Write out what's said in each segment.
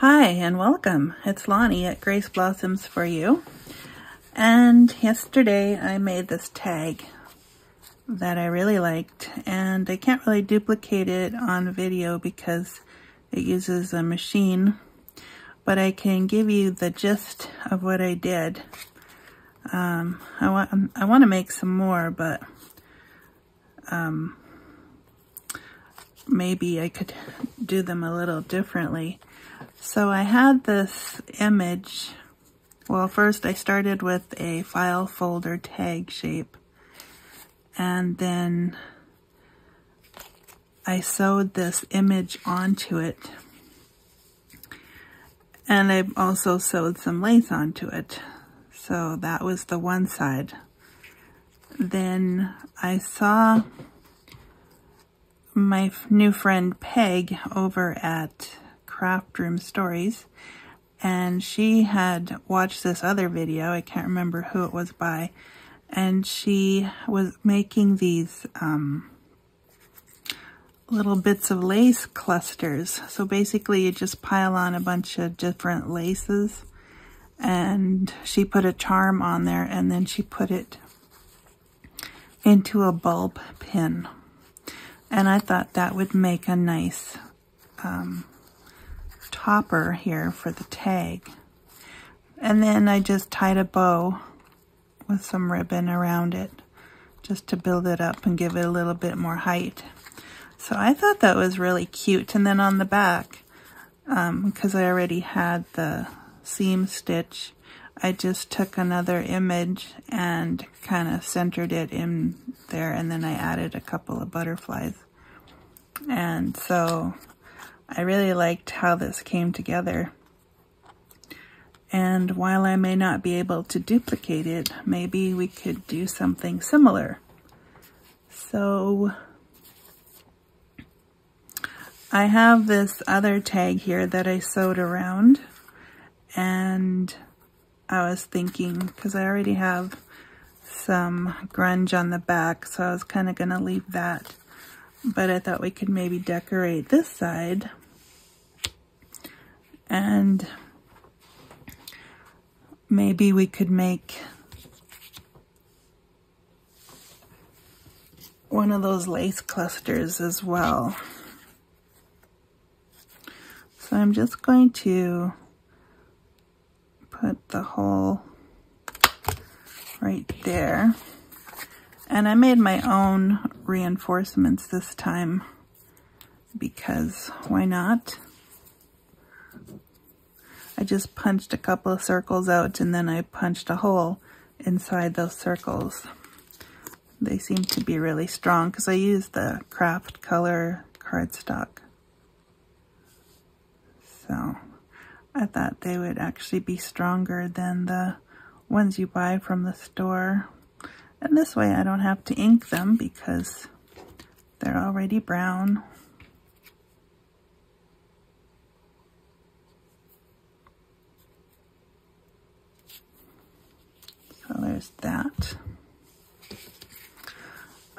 Hi and welcome. It's Lonnie at Grace Blossoms for you. And yesterday I made this tag that I really liked and I can't really duplicate it on video because it uses a machine but I can give you the gist of what I did. Um, I want I want to make some more but um, maybe I could do them a little differently. So I had this image. Well, first I started with a file folder tag shape. And then I sewed this image onto it. And I also sewed some lace onto it. So that was the one side. Then I saw my new friend Peg over at Craft Room Stories and she had watched this other video, I can't remember who it was by, and she was making these um, little bits of lace clusters. So basically you just pile on a bunch of different laces and she put a charm on there and then she put it into a bulb pin. And I thought that would make a nice um, topper here for the tag. And then I just tied a bow with some ribbon around it just to build it up and give it a little bit more height. So I thought that was really cute. And then on the back, because um, I already had the seam stitch, I just took another image and kind of centered it in there and then I added a couple of butterflies. And so I really liked how this came together. And while I may not be able to duplicate it, maybe we could do something similar. So I have this other tag here that I sewed around and I was thinking, because I already have some grunge on the back, so I was kind of going to leave that. But I thought we could maybe decorate this side and maybe we could make one of those lace clusters as well. So I'm just going to put the hole right there. And I made my own reinforcements this time because why not? I just punched a couple of circles out and then I punched a hole inside those circles. They seem to be really strong because I used the kraft color cardstock. So I thought they would actually be stronger than the ones you buy from the store. And this way I don't have to ink them because they're already brown. So there's that.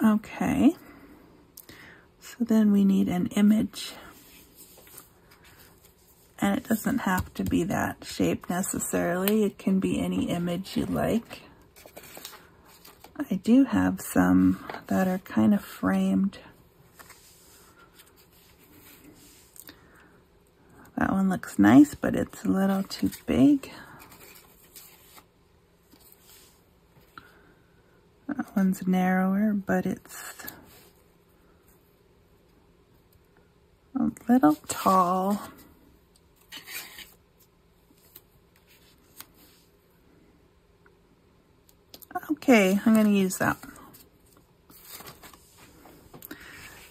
Okay. So then we need an image. And it doesn't have to be that shape necessarily. It can be any image you like. I do have some that are kind of framed. That one looks nice, but it's a little too big. One's narrower, but it's a little tall. Okay, I'm going to use that.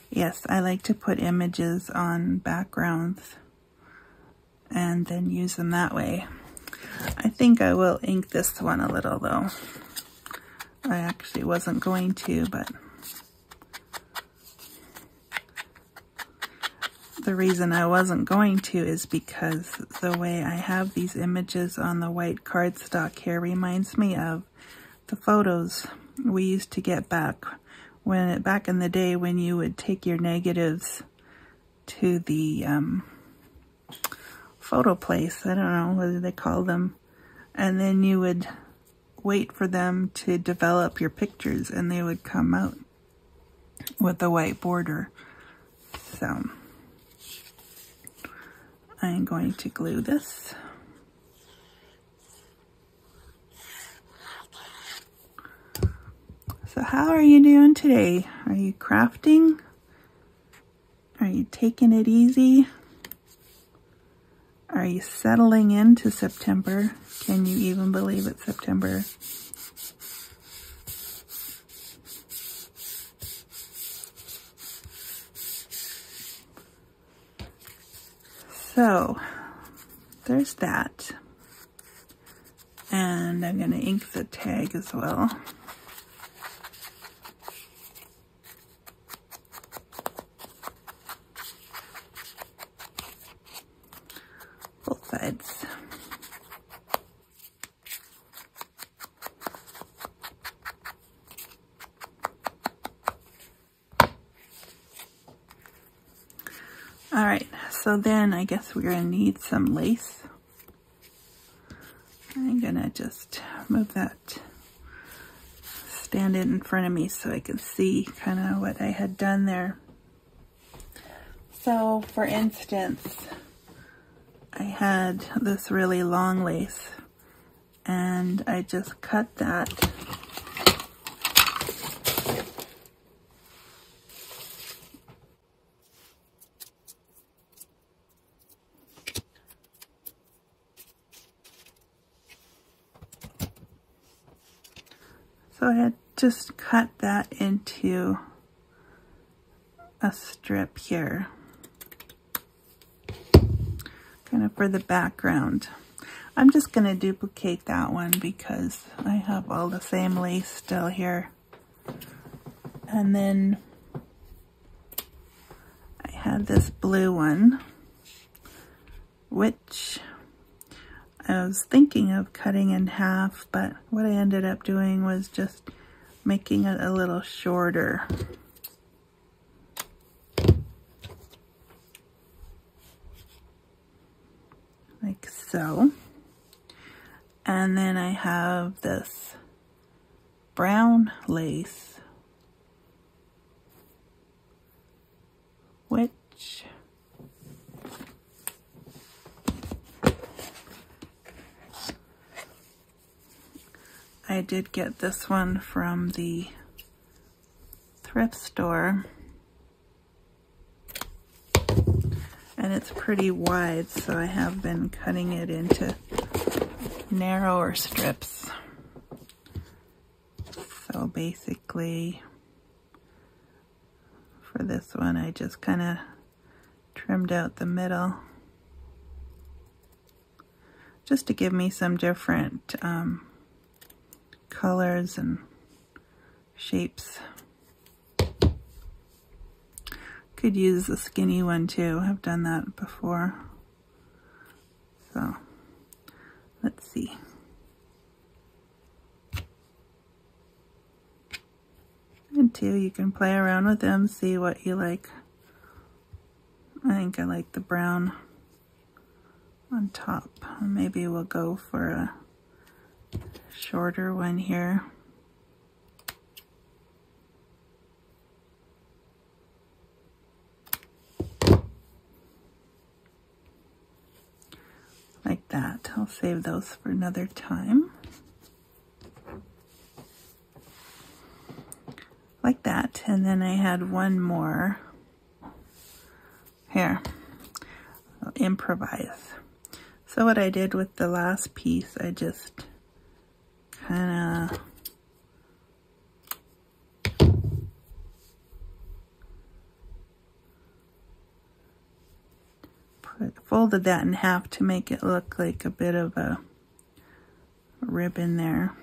Yes, I like to put images on backgrounds and then use them that way. I think I will ink this one a little though. I actually wasn't going to, but the reason I wasn't going to is because the way I have these images on the white cardstock here reminds me of the photos we used to get back when back in the day when you would take your negatives to the um, photo place. I don't know what they call them. And then you would wait for them to develop your pictures and they would come out with a white border. So I'm going to glue this. So how are you doing today? Are you crafting? Are you taking it easy? Are you settling into September? Can you even believe it's September? So, there's that. And I'm going to ink the tag as well. So then I guess we're going to need some lace. I'm going to just move that, stand it in front of me so I can see kind of what I had done there. So for instance, I had this really long lace and I just cut that So I had just cut that into a strip here, kind of for the background. I'm just going to duplicate that one because I have all the same lace still here. And then I had this blue one, which I was thinking of cutting in half, but what I ended up doing was just making it a little shorter. Like so. And then I have this brown lace, which I did get this one from the thrift store. And it's pretty wide, so I have been cutting it into narrower strips. So basically, for this one, I just kind of trimmed out the middle just to give me some different um, colors and shapes. Could use the skinny one too. I've done that before. So, let's see. And two, you can play around with them, see what you like. I think I like the brown on top. Maybe we'll go for a shorter one here. Like that. I'll save those for another time. Like that. And then I had one more. Here. I'll improvise. So what I did with the last piece, I just kind of folded that in half to make it look like a bit of a ribbon there.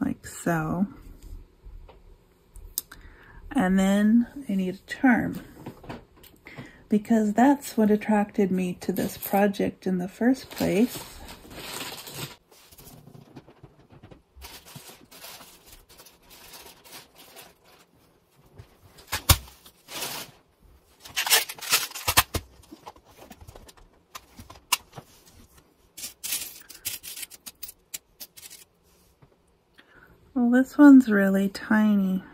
Like so. And then I need a charm because that's what attracted me to this project in the first place. This one's really tiny.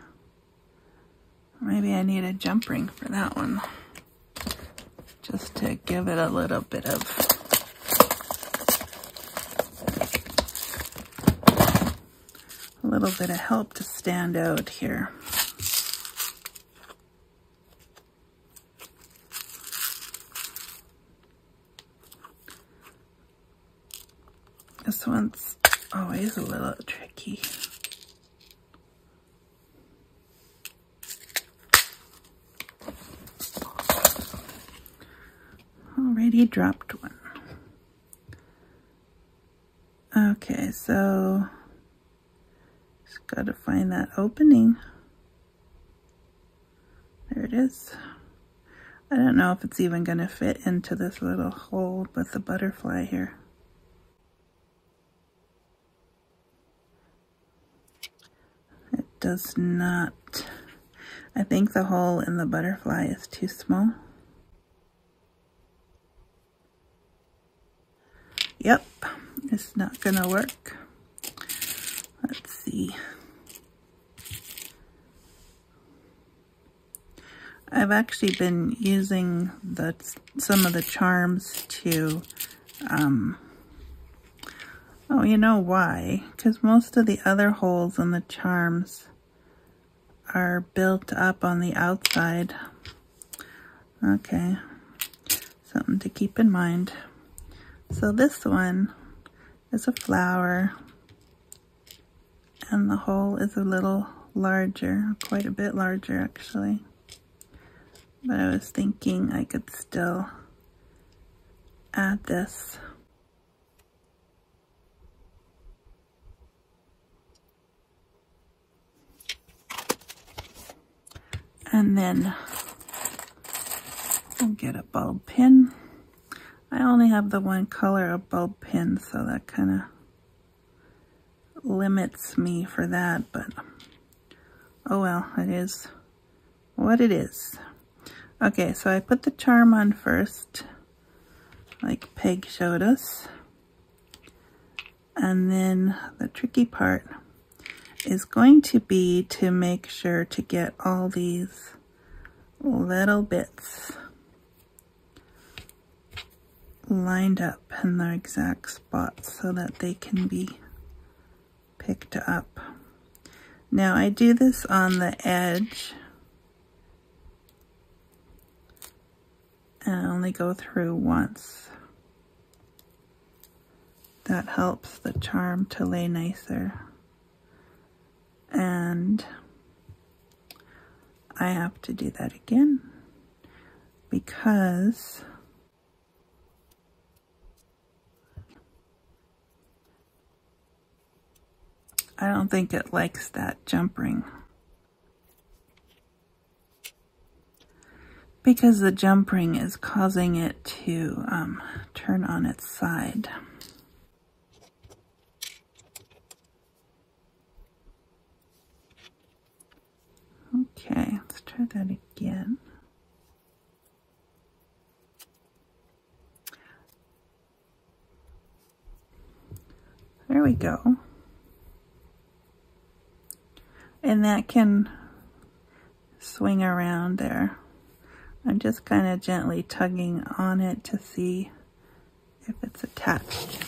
Maybe I need a jump ring for that one. Just to give it a little bit of a little bit of help to stand out here. This one's always a little tricky. Already dropped one. Okay, so just got to find that opening. There it is. I don't know if it's even going to fit into this little hole with the butterfly here. It does not. I think the hole in the butterfly is too small. Yep, it's not gonna work. Let's see. I've actually been using the some of the charms to, um, oh, you know why? Because most of the other holes in the charms are built up on the outside. Okay, something to keep in mind. So this one is a flower and the hole is a little larger, quite a bit larger actually. But I was thinking I could still add this. And then I'll get a bulb pin. I only have the one color of bulb pin, so that kind of limits me for that, but oh well, it is what it is. Okay, so I put the charm on first, like Peg showed us. And then the tricky part is going to be to make sure to get all these little bits lined up in their exact spots so that they can be picked up. Now I do this on the edge and I only go through once. That helps the charm to lay nicer. And I have to do that again because I don't think it likes that jump ring. Because the jump ring is causing it to um, turn on its side. Okay, let's try that again. There we go and that can swing around there. I'm just kind of gently tugging on it to see if it's attached.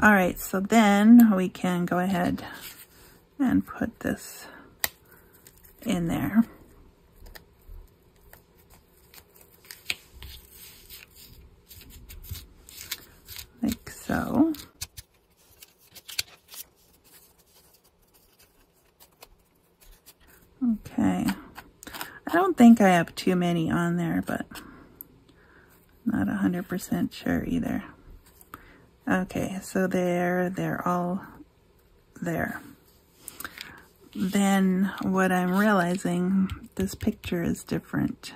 All right, so then we can go ahead and put this in there. Like so. Okay. I don't think I have too many on there, but not 100% sure either. Okay, so there, they're all there. Then what I'm realizing, this picture is different.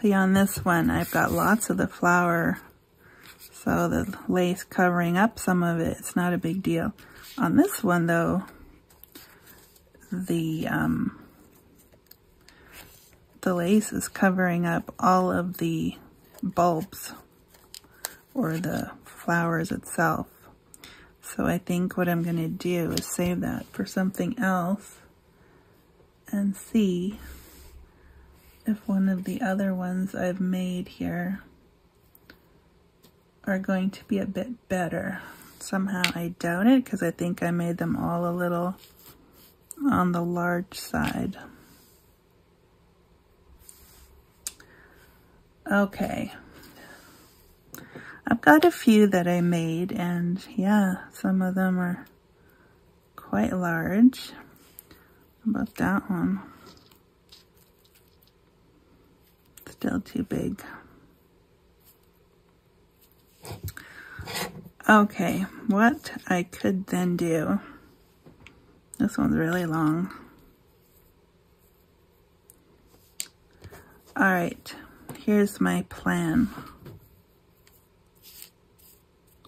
See on this one, I've got lots of the flower, so the lace covering up some of it, it's not a big deal. On this one though, the um, the lace is covering up all of the bulbs or the flowers itself. So I think what I'm going to do is save that for something else and see if one of the other ones I've made here are going to be a bit better. Somehow I doubt it because I think I made them all a little on the large side. Okay. I've got a few that I made and yeah, some of them are quite large. How about that one? Still too big. Okay, what I could then do, this one's really long. All right, here's my plan.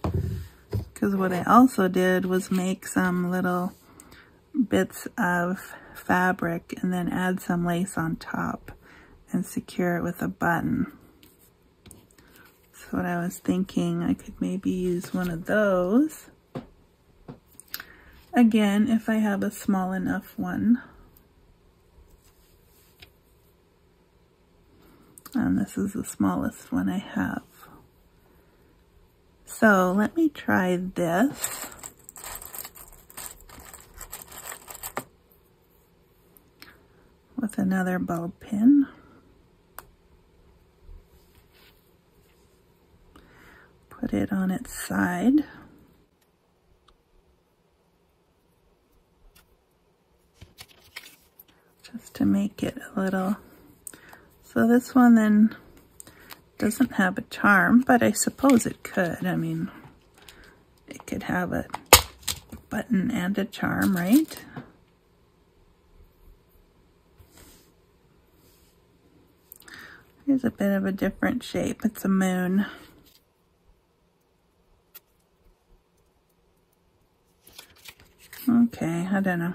Because what I also did was make some little bits of fabric and then add some lace on top and secure it with a button. So what I was thinking, I could maybe use one of those. Again, if I have a small enough one. And this is the smallest one I have. So let me try this. With another bulb pin. put it on its side. Just to make it a little, so this one then doesn't have a charm, but I suppose it could. I mean, it could have a button and a charm, right? Here's a bit of a different shape. It's a moon. Okay, I don't know.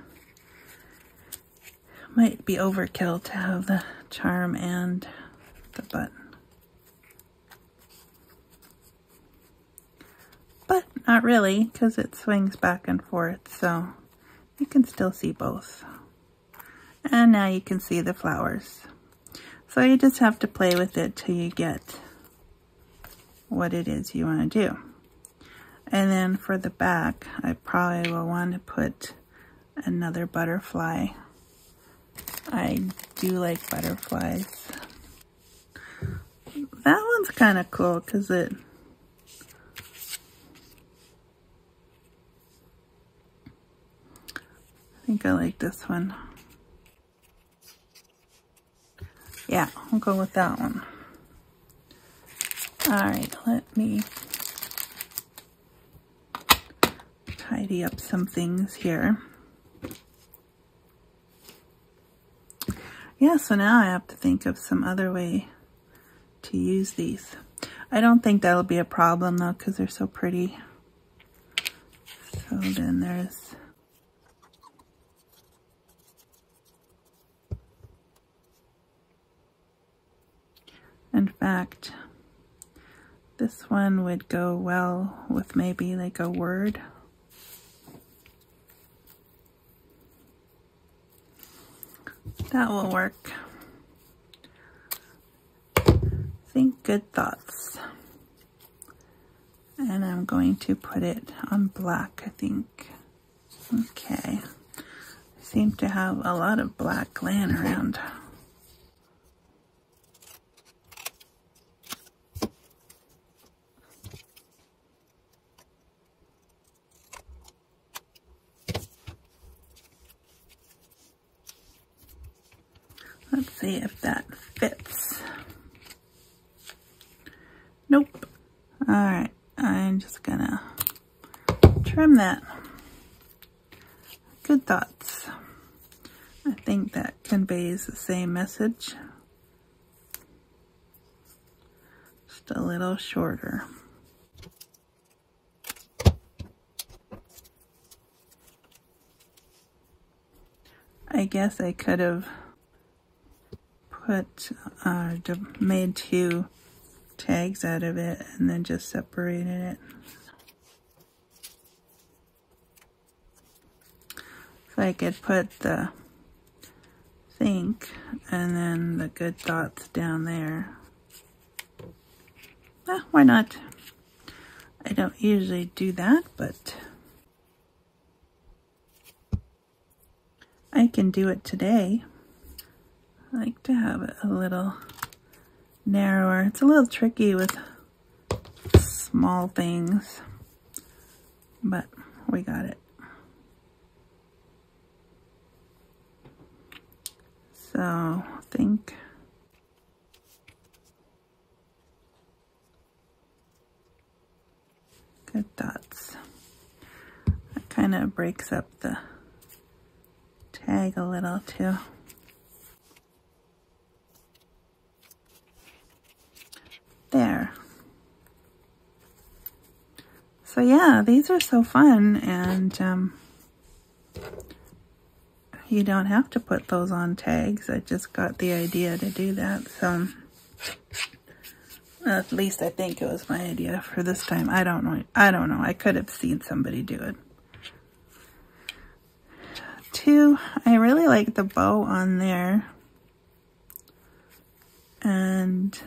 Might be overkill to have the charm and the button. But not really, because it swings back and forth, so you can still see both. And now you can see the flowers. So you just have to play with it till you get what it is you want to do. And then for the back, I probably will want to put another butterfly. I do like butterflies. That one's kind of cool because it I think I like this one. Yeah, I'll go with that one. All right, let me tidy up some things here. Yeah, so now I have to think of some other way to use these. I don't think that'll be a problem though because they're so pretty. So then there's In fact, this one would go well with maybe like a word. That will work. Think good thoughts. And I'm going to put it on black, I think. Okay. I seem to have a lot of black laying around. Let's see if that fits. Nope. All right, I'm just gonna trim that. Good thoughts. I think the same message. Just a little shorter. I guess I could have put, uh, made two tags out of it and then just separated it. So I could put the think and then the good thoughts down there. Eh, why not? I don't usually do that, but I can do it today. I like to have it a little narrower. It's a little tricky with small things, but we got it. So I think good thoughts. That kind of breaks up the tag a little too. There. So yeah, these are so fun and um, you don't have to put those on tags. I just got the idea to do that. So at least I think it was my idea for this time. I don't know. I don't know. I could have seen somebody do it. Two, I really like the bow on there. And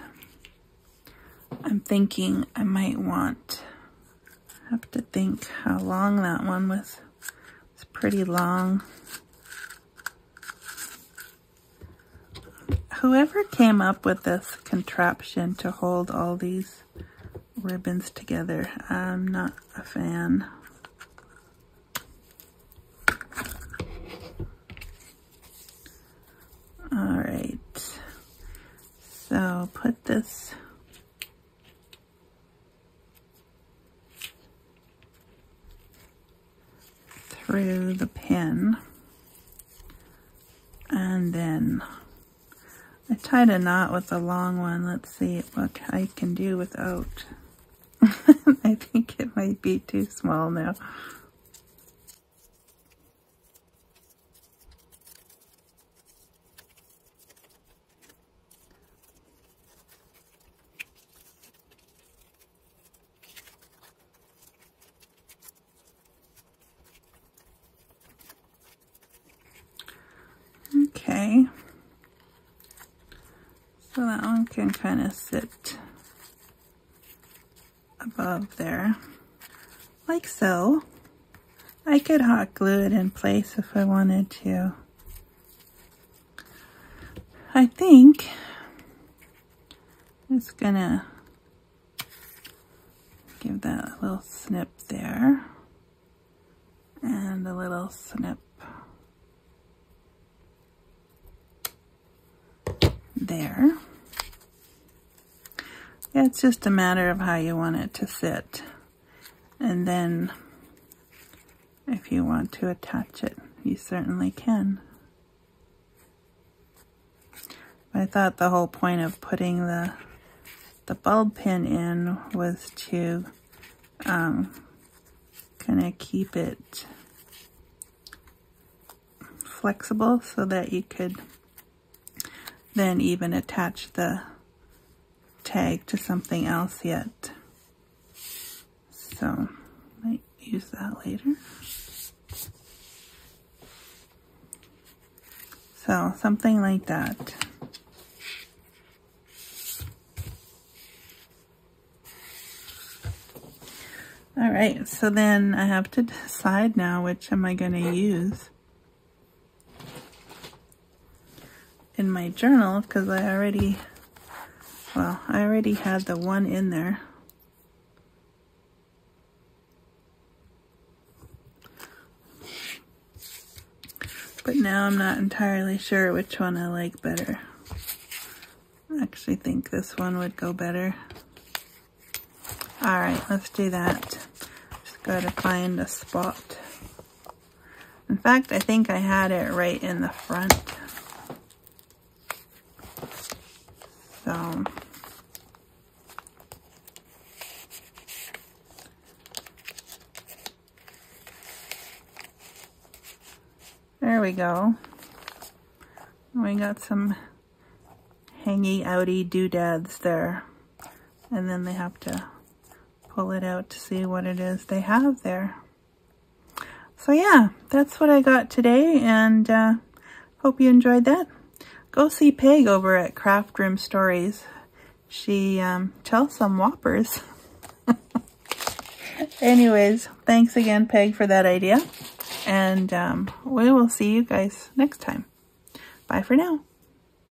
I'm thinking I might want, have to think how long that one was. It's pretty long. Whoever came up with this contraption to hold all these ribbons together, I'm not a fan. All right, so put this through the pin and then I tied a knot with a long one. Let's see what I can do without. I think it might be too small now. Okay. So that one can kind of sit above there, like so. I could hot glue it in place if I wanted to. I think it's gonna give that a little snip there and a little snip there. It's just a matter of how you want it to sit. And then if you want to attach it, you certainly can. I thought the whole point of putting the the bulb pin in was to um, kind of keep it flexible so that you could then even attach the tag to something else yet. So, might use that later. So, something like that. All right, so then I have to decide now which am I going to use. in my journal because I already, well, I already had the one in there. But now I'm not entirely sure which one I like better. I actually think this one would go better. All right, let's do that. Just gotta find a spot. In fact, I think I had it right in the front. So we go. We got some hangy outy doodads there. And then they have to pull it out to see what it is they have there. so yeah, that's what I got today, and uh, hope you enjoyed that. Go see Peg over at Craft Room Stories. She um, tells some whoppers. Anyways, thanks again, Peg, for that idea. And um, we will see you guys next time. Bye for now.